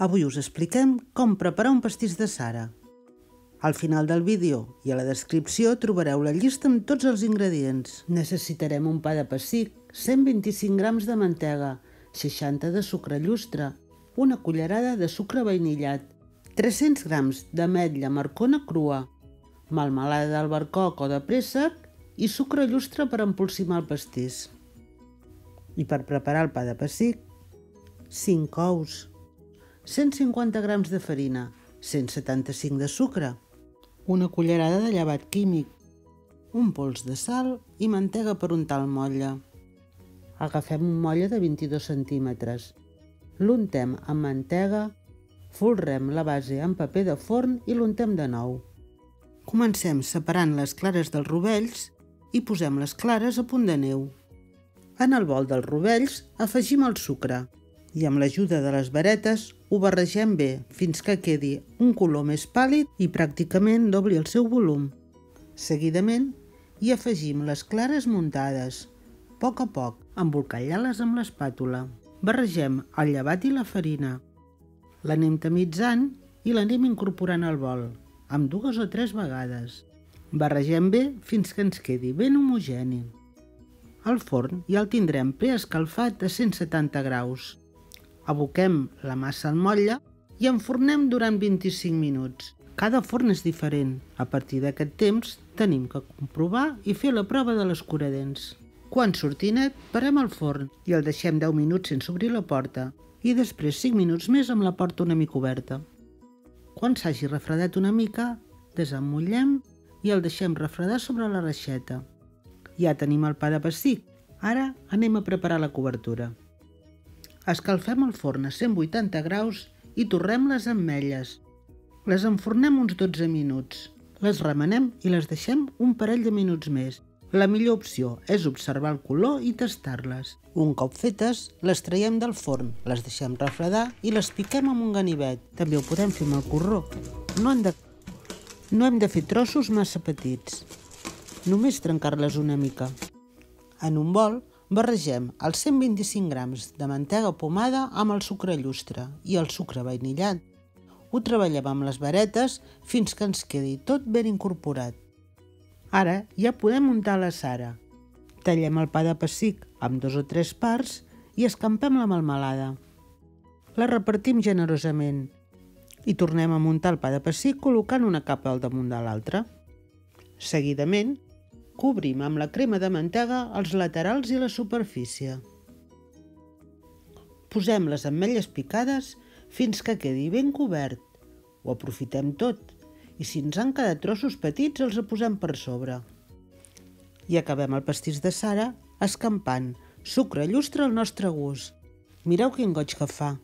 Avui us expliquem com preparar un pastís de Sara. Al final del vídeo i a la descripció trobareu la llista amb tots els ingredients. Necessitarem un pa de pessic, 125 grams de mantega, 60 de sucre llustre, una cullerada de sucre vainillat, 300 grams d'ametlla marcona crua, melmelada d'albercoc o de préssec i sucre llustre per empolsimar el pastís. I per preparar el pa de pessic, 5 ous, 150 grams de farina, 175 de sucre, una cullerada de llevat químic, un pols de sal i mantega per untar el motlle. Agafem un motlle de 22 centímetres. L'untem amb mantega, folrem la base amb paper de forn i l'untem de nou. Comencem separant les clares dels rovells i posem les clares a punt de neu. En el bol dels rovells afegim el sucre, i amb l'ajuda de les varetes ho barregem bé fins que quedi un color més pàl·lid i pràcticament dobli el seu volum. Seguidament hi afegim les clares muntades, a poc a poc, embolcallant-les amb l'espàtula. Barregem el llevat i la farina. L'anem tamitzant i l'anem incorporant al bol, amb dues o tres vegades. Barregem bé fins que ens quedi ben homogeni. Al forn ja el tindrem preescalfat a 170 graus Aboquem la massa al motlle i enfornem durant 25 minuts. Cada forn és diferent. A partir d'aquest temps tenim que comprovar i fer la prova de l'escuradents. Quan surti net, parem el forn i el deixem 10 minuts sense obrir la porta i després 5 minuts més amb la porta una mica oberta. Quan s'hagi refredat una mica, desemmotllem i el deixem refredar sobre la reixeta. Ja tenim el pa de pessic. Ara anem a preparar la cobertura. Escalfem el forn a 180 graus i torrem les ametlles. Les enfornem uns 12 minuts. Les remenem i les deixem un parell de minuts més. La millor opció és observar el color i tastar-les. Un cop fetes, les traiem del forn, les deixem refredar i les piquem amb un ganivet. També ho podem fer amb el corró. No hem de, no hem de fer trossos massa petits. Només trencar-les una mica. En un bol Barregem els 125 grams de mantega pomada amb el sucre llustre i el sucre vainillat. Ho treballem amb les varetes fins que ens quedi tot ben incorporat. Ara ja podem muntar la sara. Tallem el pa de pessic amb dos o tres parts i escampem la melmelada. La repartim generosament i tornem a muntar el pa de pessic col·locant una capa al damunt de l'altra. Seguidament, Cobrim amb la crema de mantega els laterals i la superfície. Posem les ametlles picades fins que quedi ben cobert. Ho aprofitem tot i si ens han quedat trossos petits els posem per sobre. I acabem el pastís de Sara escampant sucre llustre al nostre gust. Mireu quin goig que fa!